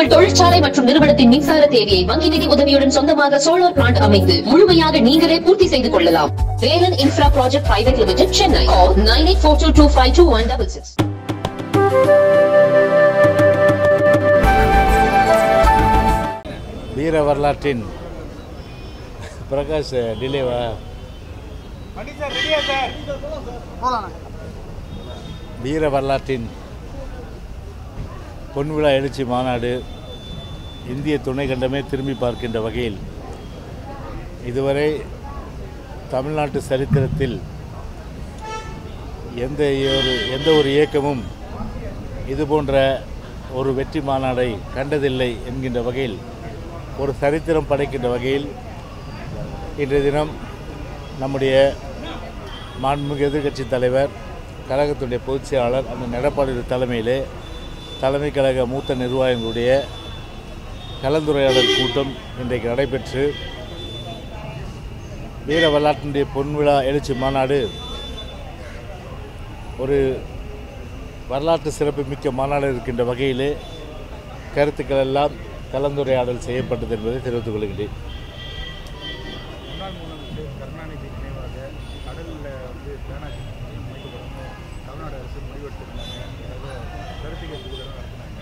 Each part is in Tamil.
உங்கள் தொழிற்சாலை மற்றும் நிறுவனத்தின் மின்சார தேவையை வங்கி நிதி உதவியுடன் சொந்தமாக சோலார் பிளான்ட் அமைத்து முழுமையாக நீங்களே பூர்த்தி செய்து கொள்ளலாம். Velan infra project private limited Chennai nine eight four two two five two one double six வீர வரலாற்றின் பிரகாஷ் டிலேவா வீர வரலாற்றின் பொன்விழா எழுச்சி மாநாடு இந்திய துணை கண்டமே திரும்பி பார்க்கின்ற வகையில் இதுவரை தமிழ்நாட்டு சரித்திரத்தில் எந்த ஒரு எந்த ஒரு இயக்கமும் இது போன்ற ஒரு வெற்றி மாநாடை கண்டதில்லை என்கின்ற வகையில் ஒரு சரித்திரம் படைக்கின்ற வகையில் இன்றைய தினம் நம்முடைய மாண்புமிகு எதிர்க்கட்சி தலைவர் கழகத்துடைய பொதுச் செயலாளர் அந்த எடப்பாடி தலைமையிலே தலைமை கழக மூத்த நிர்வாகிகளுடைய கலந்துரையாடல் கூட்டம் இன்றைக்கு நடைபெற்று வீர வரலாற்றினுடைய பொன்விழா எழுச்சி மாநாடு ஒரு வரலாற்று சிறப்பு மிக்க மாநாடு இருக்கின்ற வகையிலே கருத்துக்கள் எல்லாம் கலந்துரையாடல் செய்யப்பட்டது என்பதை தெரிவித்துக் கொள்கிறேன் கருணாநிதி நினைவாக கடலில் வந்து பேனா அமைக்கப்படணும் தமிழ்நாடு அரசு முடிவெடுத்திருந்தாங்க. கருத்து கேட்பு கூட நடத்தினாங்க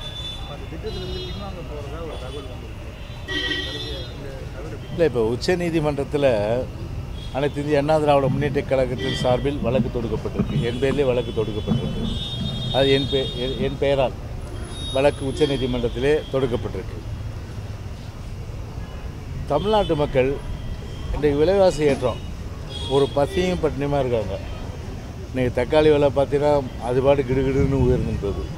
அந்த திட்டத்திலிருந்து பின்வாங்க போகிறதா ஒரு தகவல் வந்துருக்கு இல்லை இப்போ உச்சநீதிமன்றத்தில் அனைத்து இந்திய அண்ணா திராவிட முன்னேற்ற கழகத்தின் சார்பில் வழக்கு தொடுக்கப்பட்டிருக்கு. என் பேர்லேயே வழக்கு தொடுக்கப்பட்டிருக்கு. அது என் பே என்- என் பெயரால் வழக்கு உச்சநீதிமன்றத்திலே தொடுக்கப்பட்டிருக்கு. தமிழ்நாட்டு மக்கள் இன்றைக்கு விலைவாசி ஏற்றம் ஒரு பசியும் பட்டினியுமாக இருக்காங்க. இன்றைக்கி தக்காளி விலை பார்த்தீங்கன்னா அது பாட்டு கிடுகிடுன்னு உயர்ந்துன்றது.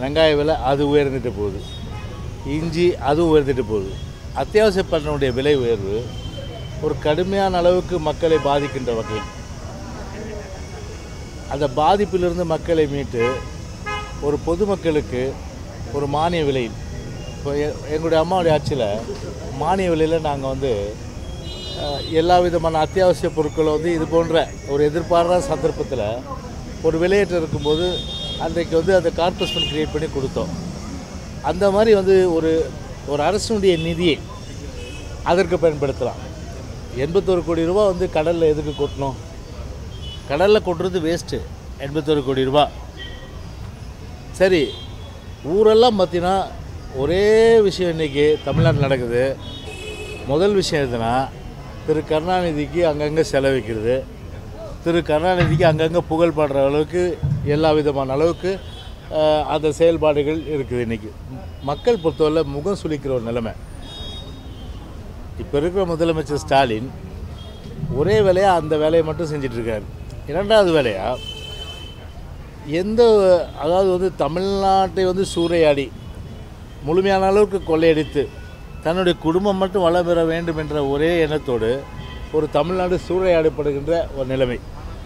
வெங்காய விலை அது உயர்ந்துட்டு போகுது. இஞ்சி அதுவும் உயர்ந்துட்டு போகுது. அத்தியாவசிய பண்டனுடைய விலை உயர்வு ஒரு கடுமையான அளவுக்கு மக்களை பாதிக்கின்ற வகையில். அந்த பாதிப்பிலிருந்து மக்களை மீட்டு ஒரு பொதுமக்களுக்கு ஒரு மானிய விலையில். இப்போ எ- எங்களுடைய அம்மாவுடைய ஆட்சியில் மானிய விலையில் நாங்கள் வந்து எல்லா விதமான அத்தியாவசிய பொருட்களும் வந்து இது போன்ற ஒரு எதிர்பாராத சந்தர்ப்பத்தில் ஒரு விலையேற்றம் இருக்கும்போது அன்றைக்கு வந்து அந்த கார்பரேஷன் கிரியேட் பண்ணி கொடுத்தோம். அந்த மாதிரி வந்து ஒரு ஒரு அரசுடைய நிதியை அதற்கு பயன்படுத்தலாம். எண்பத்தோரு கோடி ரூபா வந்து கடலில் எதுக்கு கொட்டணும்? கடலில் கொட்டுறது வேஸ்ட்டு எண்பத்தோரு கோடி ரூபா. சரி ஊரெல்லாம் பார்த்தீங்கன்னா ஒரே விஷயம் இன்றைக்கி தமிழ்நாட்டில் நடக்குது. முதல் விஷயம் எதுனா திரு கருணாநிதிக்கு அங்கங்கே செலவிக்கிறது திரு கருணாநிதிக்கு அங்கங்கே புகழ் பாடுற அளவுக்கு எல்லா விதமான அளவுக்கு அந்த செயல்பாடுகள் இருக்குது இன்றைக்கி மக்கள் பொறுத்தவரை முகம் சுளிக்கிற ஒரு நிலைமை. இப்போ இருக்கிற முதலமைச்சர் ஸ்டாலின் ஒரே வேலையாக அந்த வேலையை மட்டும் செஞ்சிட்ருக்காரு இரண்டாவது வேலையாக எந்த அதாவது வந்து தமிழ்நாட்டை வந்து சூறையாடி முழுமையான அளவுக்கு கொள்ளையடித்து தன்னுடைய குடும்பம் மட்டும் வளம் பெற வேண்டும் என்ற ஒரே எண்ணத்தோடு ஒரு தமிழ்நாடு சூறையாடப்படுகின்ற ஒரு நிலைமை.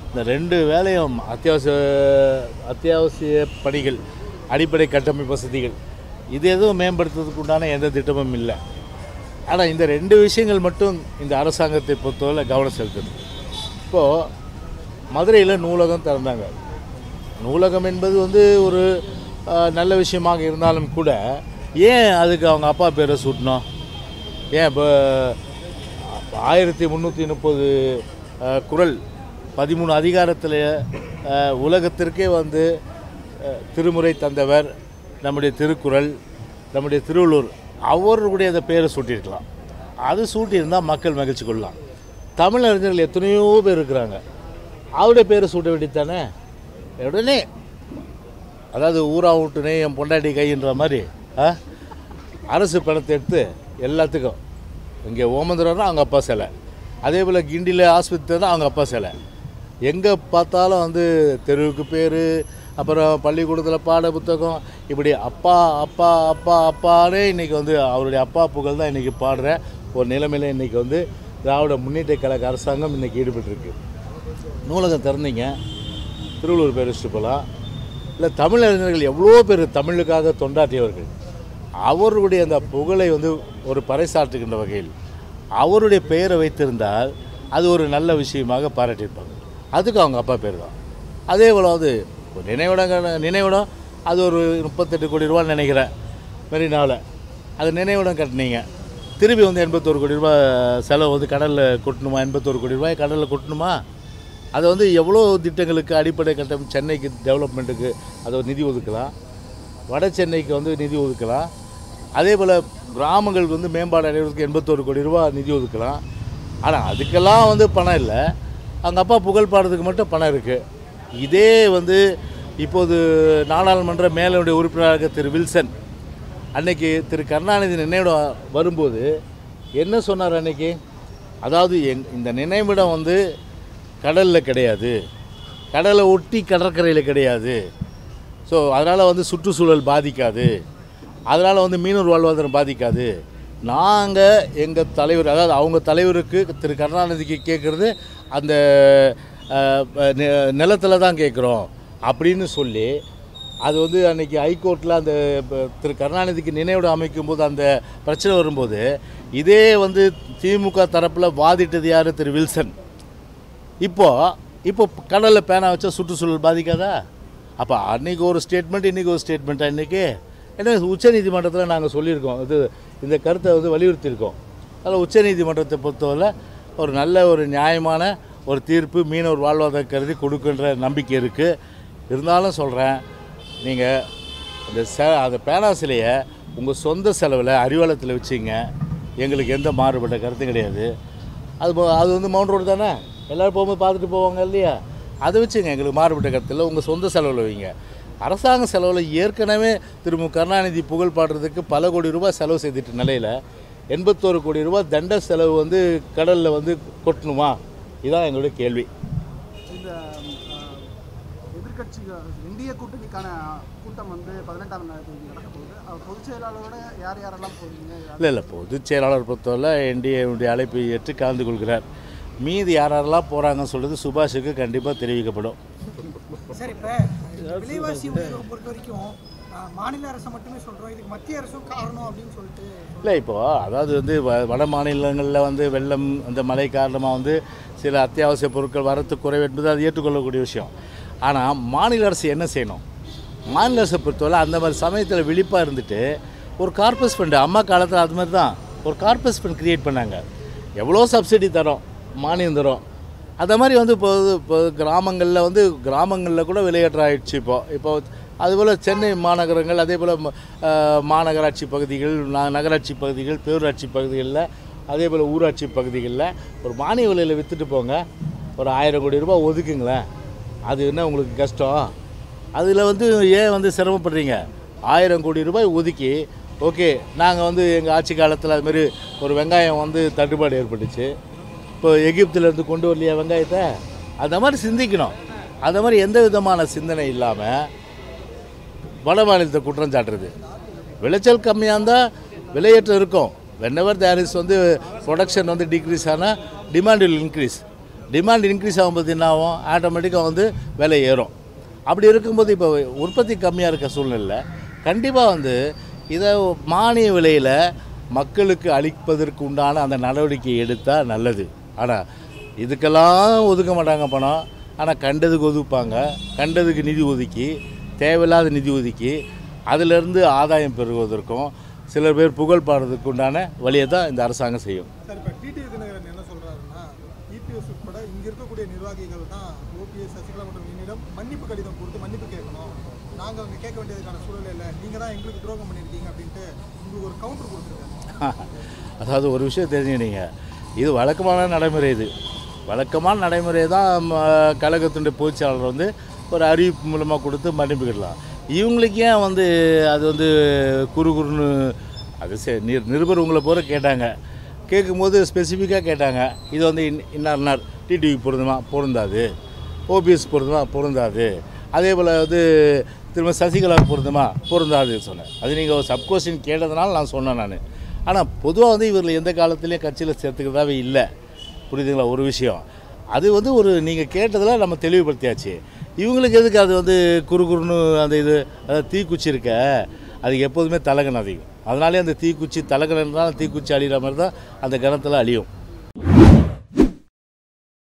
இந்த ரெண்டு வேலையும் அத்தியாவசிய அத்தியாவசிய பணிகள் அடிப்படை கட்டமைப்பு வசதிகள் இது எதுவும் மேம்படுத்துறதுக்கு உண்டான எந்த திட்டமும் இல்லை. ஆனால் இந்த ரெண்டு விஷயங்கள் மட்டும் இந்த அரசாங்கத்தை பொறுத்தவரை கவனம் செலுத்துது. இப்போது மதுரையில் நூலகம் திறந்தாங்க. நூலகம் என்பது வந்து ஒரு நல்ல விஷயமாக இருந்தாலும் கூட ஏன் அதுக்கு அவங்க அப்பா பேரை சூட்டணும் ஏன் இப்போ ஆயிரத்தி முந்நூற்றி முப்பது குரல் பதிமூணு அதிகாரத்தில் உலகத்திற்கே வந்து திருமுறை தந்தவர் நம்முடைய திருக்குறள் நம்முடைய திருவள்ளூர் அவருடைய அந்த பேரை சூட்டியிருக்கலாம். அது சூட்டியிருந்தால் மக்கள் மகிழ்ச்சி கொள்ளலாம். தமிழ் அறிஞர்கள் எத்தனையோ பேர் இருக்கிறாங்க. அவருடைய பேரை சூட்ட வேண்டியதானே உடனே அதாவது ஊரா விட்டுனே என் பொண்டாட்டி கைன்ற மாதிரி அரசு பணத்தை எடுத்து எல்லாத்துக்கும் இங்கே ஓமந்துரம்னா அவங்க அப்பா சிலை. அதே போல் கிண்டியில் ஆஸ்பத்திரி தான் அவங்க அப்பா சிலை. எங்கே பார்த்தாலும் வந்து தெருவுக்கு பேர் அப்புறம் பள்ளிக்கூடத்தில் பாட புத்தகம் இப்படி அப்பா அப்பா அப்பா அப்பானே இன்றைக்கி வந்து அவருடைய அப்பா புகழ் தான் இன்றைக்கி பாடுற ஒரு நிலைமையில் இன்றைக்கி வந்து திராவிட முன்னேற்ற கழக அரசாங்கம் இன்றைக்கி ஈடுபட்டிருக்கு. நூலகம் திறந்தீங்க. திருவள்ளூர் பேர் போகலாம் இல்லை தமிழறிஞர்கள் எவ்வளோ பேர் தமிழுக்காக தொண்டாற்றியவர்கள்? அவருடைய அந்த புகழை வந்து ஒரு பறைசாற்றுகின்ற வகையில் அவருடைய பெயரை வைத்திருந்தால் அது ஒரு நல்ல விஷயமாக பாராட்டியிருப்பாங்க. அதுக்கு அவங்க அப்பா பேர் தான். அதே போல் வந்து ஒரு நினைவிடம் நினைவிடம் அது ஒரு முப்பத்தெட்டு கோடி ரூபான்னு நினைக்கிறேன். மெரினாவில் அது நினைவிடம் கட்டினீங்க. திருப்பி வந்து எண்பத்தோரு கோடி ரூபாய் செலவு வந்து கடலில் கொட்டணுமா? எண்பத்தோரு கோடி ரூபாய் கடலில் கொட்டணுமா? அதை வந்து எவ்வளோ திட்டங்களுக்கு அடிப்படை கட்டம்? சென்னைக்கு டெவலப்மெண்ட்டுக்கு அதை நிதி ஒதுக்கலாம். வட சென்னைக்கு வந்து நிதி ஒதுக்கலாம். அதே போல் கிராமங்களுக்கு வந்து மேம்பாடு அடைவதற்கு எண்பத்தோரு கோடி ரூபா நிதி ஒதுக்கலாம். ஆனால் அதுக்கெல்லாம் வந்து பணம் இல்லை. அவங்க அப்பா புகழ் பாடுறதுக்கு மட்டும் பணம் இருக்குது இதே வந்து இப்போது நாடாளுமன்ற மேலுடைய உறுப்பினராக இருக்க திரு வில்சன் அன்னைக்கு திரு கருணாநிதி நினைவிடம் வரும்போது என்ன சொன்னார் அன்னைக்கு? அதாவது எங் இந்த நினைவிடம் வந்து கடலில் கிடையாது. கடலை ஒட்டி கடற்கரையில் கிடையாது. ஸோ அதனால் வந்து சுற்றுச்சூழல் பாதிக்காது. அதனால் வந்து மீனவர் வாழ்வாதாரம் பாதிக்காது. நாங்கள் எங்கள் தலைவர் அதாவது அவங்க தலைவருக்கு திரு கருணாநிதிக்கு கேட்குறது அந்த நிலத்தில் தான் கேட்குறோம் அப்படின்னு சொல்லி அது வந்து அன்றைக்கி ஹைகோர்ட்டில் அந்த திரு கருணாநிதிக்கு நினைவிட அமைக்கும் போது அந்த பிரச்சனை வரும்போது இதே வந்து திமுக தரப்பில் வாதிட்டது யார்? திரு வில்சன். இப்போது இப்போ கடலில் பேனா வச்சா சுற்றுச்சூழல் பாதிக்காதா? அப்போ அன்றைக்கி ஒரு ஸ்டேட்மெண்ட் இன்றைக்கி ஒரு ஸ்டேட்மெண்ட்டா இன்றைக்கி ஏன்னா உச்சநீதிமன்றத்தில் நாங்கள் சொல்லியிருக்கோம். இது இந்த கருத்தை வந்து வலியுறுத்தியிருக்கோம். அதில் உச்சநீதிமன்றத்தை பொறுத்தவரை ஒரு நல்ல ஒரு நியாயமான ஒரு தீர்ப்பு மீனவர் வாழ்வாதார கருதி கொடுக்குன்ற நம்பிக்கை இருக்குது இருந்தாலும் சொல்கிறேன் நீங்கள் அந்த ச அந்த பேனா சிலையை உங்கள் சொந்த செலவில் அறிவாளத்தில் வச்சிங்க. எங்களுக்கு எந்த மாறுபட்ட கருத்தும் கிடையாது. அது போ- அது வந்து மவுண்ட் ரோடு தானே? எல்லோரும் போகும்போது பார்த்துட்டு போவாங்க இல்லையா? அதை வச்சுங்க எங்களுக்கு மாறுபட்ட கருத்தில் உங்கள் சொந்த செலவில் வைங்க. அரசாங்க செலவில் ஏற்கனவே திரு மு கருணாநிதி புகழ் பாடுறதுக்கு பல கோடி ரூபாய் செலவு செய்துட்ட நிலையில் எண்பத்தோரு கோடி ரூபாய் தண்ட செலவு வந்து கடலில் வந்து கொட்டணுமா இதான் எங்களுடைய கேள்வி. எதிர்க்கட்சி இந்திய கூட்டணிக்கான கூட்டம் வந்து பதினெட்டாம் தேதி நடக்க போகுது. அவர் பொதுச் செயலாளரோட யார் யாரெல்லாம் போறீங்க இல்லை இல்லை பொதுச் செயலாளர் பொறுத்தவரை என்டிஏனுடைய அழைப்பை ஏற்று கலந்து கொள்கிறார். மீதி யாரெல்லாம் போகிறாங்கன்னு சொல்கிறது சுபாஷுக்கு கண்டிப்பாக தெரிவிக்கப்படும். சார் இப்போ விலைவாசி பொறுத்த வரைக்கும் மாநில அரசை மட்டுமே சொல்கிறோம் இதுக்கு மத்திய அரசும் காரணம் அப்படின்னு சொல்லிட்டு இல்லை இப்போது அதாவது வந்து வட மாநிலங்களில் வந்து வெள்ளம் அந்த மழை காரணமாக வந்து சில அத்தியாவசிய பொருட்கள் வரத்து குறைவு என்பது அது ஏற்றுக்கொள்ளக்கூடிய விஷயம். ஆனால் மாநில அரசு என்ன செய்யணும்? மாநில அரசை பொறுத்தவரை அந்த மாதிரி சமயத்தில் விழிப்பாக இருந்துட்டு ஒரு கார்பஸ் ஃபண்டு அம்மா காலத்தில் அது மாதிரி தான் ஒரு கார்பஸ் ஃபண்ட் க்ரியேட் பண்ணாங்க. எவ்வளோ சப்சிடி தரோம் மானியம் தரோம். அந்த மாதிரி வந்து இப்போ இப்போ கிராமங்களில் வந்து கிராமங்களில் கூட விலையேற்றம் ஆயிடுச்சு இப்போ. இப்போ அதுபோல் சென்னை மாநகரங்கள் அதே போல் மாநகராட்சி பகுதிகள் ந- நகராட்சி பகுதிகள் பேரூராட்சி பகுதிகளில் அதே போல் ஊராட்சி பகுதிகளில் ஒரு மானிய விலையில் விற்றுட்டு போங்க. ஒரு ஆயிரம் கோடி ரூபாய் ஒதுக்குங்களேன். அது என்ன உங்களுக்கு கஷ்டம்? அதில் வந்து ஏன் வந்து சிரமப்படுறீங்க? ஆயிரம் கோடி ரூபாய் ஒதுக்கி ஓகே நாங்கள் வந்து எங்கள் ஆட்சி காலத்தில் அதுமாரி ஒரு வெங்காயம் வந்து தட்டுப்பாடு ஏற்பட்டுச்சு. இப்போ எகிப்திலேருந்து கொண்டு வரலையா வெங்காயத்தை? அந்த மாதிரி சிந்திக்கணும். அந்த மாதிரி எந்த விதமான சிந்தனை இல்லாமல் வட மாநிலத்தை குற்றம் சாட்டுறது. விளைச்சல் கம்மியாக இருந்தால் விலையேற்றம் இருக்கும். வென்னவர் தேர் இஸ் வந்து ப்ரொடக்ஷன் வந்து டிக்ரீஸ் ஆனால் demand will increase demand increase ஆகும்போது என்ன ஆகும்? ஆட்டோமேட்டிக்காக வந்து விலை ஏறும். அப்படி இருக்கும்போது இப்போ உற்பத்தி கம்மியாக இருக்க சூழ்நிலை கண்டிப்பாக வந்து இதை மானிய விலையில் மக்களுக்கு அளிப்பதற்கு உண்டான அந்த நடவடிக்கை எடுத்தால் நல்லது. ஆனால் இதுக்கெல்லாம் ஒதுக்க மாட்டாங்க பணம் ஆனால் கண்டதுக்கு ஒதுப்பாங்க. கண்டதுக்கு நிதி ஒதுக்கி தேவையில்லாத நிதி ஒதுக்கி அதிலிருந்து ஆதாயம் பெறுவதற்கும் சில பேர் புகழ் பாடுறதுக்கு உண்டான வழியை தான் இந்த அரசாங்கம் செய்யும். உட்பட இங்க இருக்கக்கூடிய நிர்வாகிகள் தான் ஓபிஎஸ் சசிகலா மற்றும் என்னிடம் மன்னிப்பு கடிதம் கொடுத்து மன்னிப்பு கேட்கணும். நாங்க அவங்க கேட்க வேண்டியதுக்கான சூழல் இல்லை. நீங்க தான் எங்களுக்கு துரோகம் பண்ணியிருக்கீங்க அப்படின்ட்டு உங்களுக்கு ஒரு கவுண்டர் கொடுத்துருக்காரு. அதாவது ஒரு விஷயம் தெரிஞ்சுக்கிட்டீங்க. இது வழக்கமான நடைமுறை இது. வழக்கமான நடைமுறை தான் ம, கழகத்தினுடைய பொதுச்செயலாளர் வந்து ஒரு அறிவிப்பு மூலமாக கொடுத்து மன்னிப்புக்கிடலாம் இவங்களுக்கு ஏன் வந்து அது வந்து குறு குறுன்னு அது சரி நிர் நிருபர் உங்களை போகிற கேட்டாங்க. கேட்கும்போது ஸ்பெசிஃபிக்காக கேட்டாங்க. இது வந்து இன் இன்னார் இன்னார் டிடிவி பொருந்துமா? பொருந்தாது. ஓபிஎஸ் பொருந்துமா? பொருந்தாது. அதே போல் வந்து திரும்ப சசிகலா பொருந்துமா? பொருந்தாது சொன்னேன். அது நீங்கள் சப் கொஸ்டின் கேட்டதுனால நான் சொன்னேன் நான். ஆனால் பொதுவாக வந்து இவர்கள் எந்த காலத்துலேயும் கட்சியில் சேர்த்துக்கிறதாவே இல்லை. புரியுதுங்களா? ஒரு விஷயம். அது வந்து ஒரு நீங்கள் கேட்டதில் நம்ம தெளிவுபடுத்தியாச்சு. இவங்களுக்கு எதுக்கு அது வந்து குறு குறுன்னு அந்த இது அதாவது தீக்குச்சி இருக்க? அது எப்போதுமே தலகன் அதிகம். அதனாலே அந்த தீக்குச்சி தலகன் இருந்தாலும் தீக்குச்சி அழிகிற மாதிரி தான் அந்த கணத்தில் அழியும்.